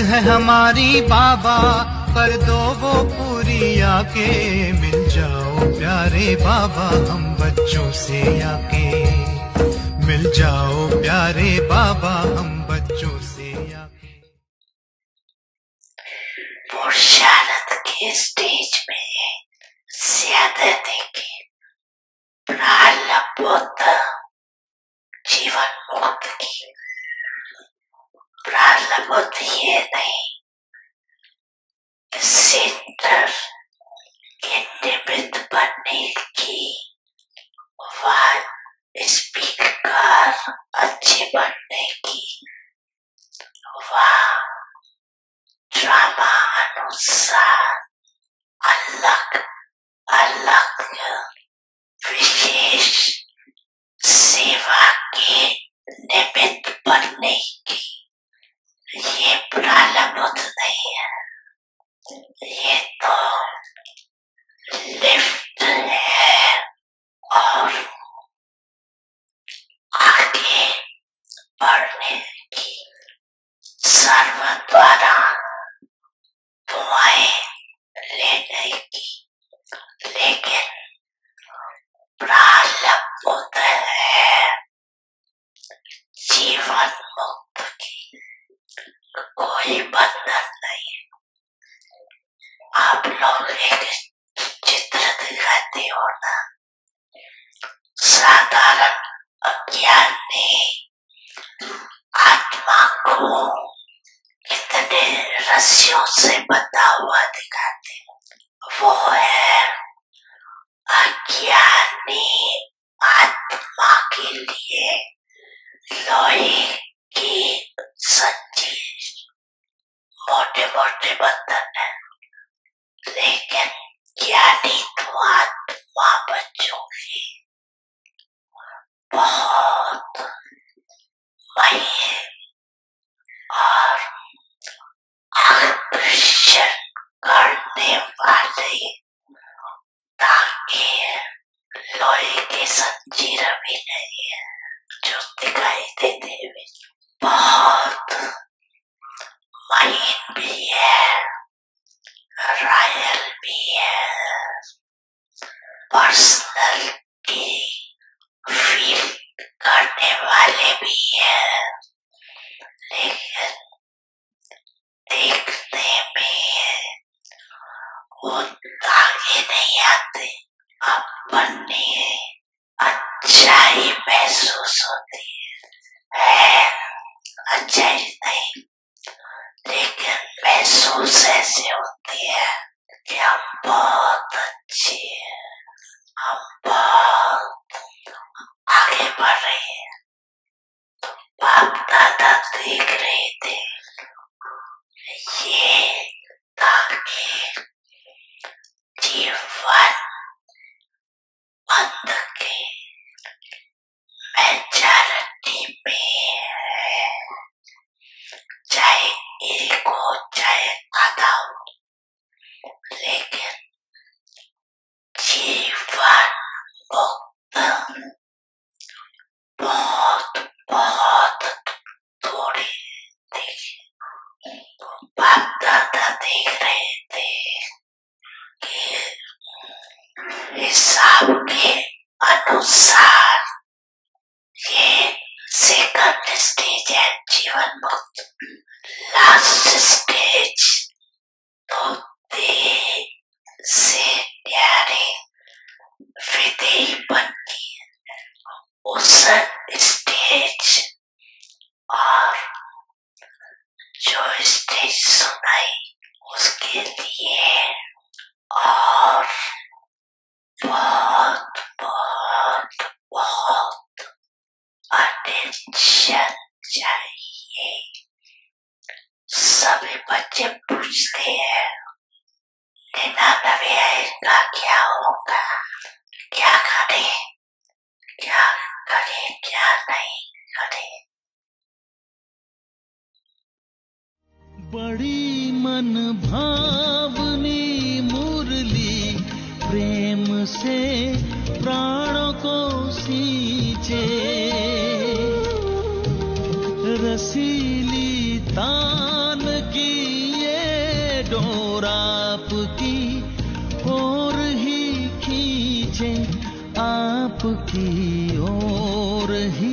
है हमारी बाबा, कर दो वो पूरी आके मिल जाओ प्यारे बाबा, हम बच्चों से आके। मिल जाओ प्यारे बाबा, हम बच्चों से आके। पुरुषारत के स्टेज में ज़्यादा देखे। जीवन मुक्त की। प्रारब्ध ये नहीं सेंटर के निमित्त बनने की वह स्पीकर अच्छे बनने की वह ड्रामा अनुसार अलग अलग विशेष सेवा के निमित्त बनने की ये प्रारब्ध नहीं है ये तो लिफ्ट है और आगे बढ़ने की सर्व द्वारा दुआएँ लेने की लेकिन प्रारब्ध है जीवन मुक्त की कोई बंधन नहीं लोग एक चित्र दिखाते हो ना साधारण अज्ञानी आत्मा को कितने रस्सियों से बंधा हुआ दिखाते हैं। वो है अज्ञानी आत्मा के लिए लोहे की संजीर मोटे मोटे बंधन है लेकिन ज्ञानी तो आत्मा बच्चों की बहुत महीन और आकर्षण करने वाले ताकि लोहे के संजीर भी नहीं है जो दिखाई देते हुए बहुत महीन भी है रॉयल भी है पर्सनल की फील करने वाले भी है। लेकिन देखने में वो आगे नहीं आते अपने अच्छाई महसूस होती है। है अच्छाई नहीं लेकिन महसूस ऐसे होती है। कि हम बहुत अच्छे हैं। हम बहुत आगे बढ़ रहे हैं। ये ताकि जीवन बंद के मेजॉरिटी में है चाहे एक हो चाहे आधा हो लेकिन जीवन मुक्त बहुत बहुत थोड़े थे बाप दादा देख रहे थे कि हिसाब के अनुसार ये सेकंड स्टेज है, जीवन मुक्त। लास्ट स्टेज तो दे से न्यारे विधेय बनती है। उस स्टेज और जो स्टेज सुनाई उसके लिए और बहुत बहुत बहुत सभी बच्चे पूछते हैं क्या होगा क्या करें क्या करें क्या नहीं करें बड़ी मन भावनी मुरली, प्रेम से प्राणों को रसीली तान की ये डोराप की और ही खींचे आपकी और ही।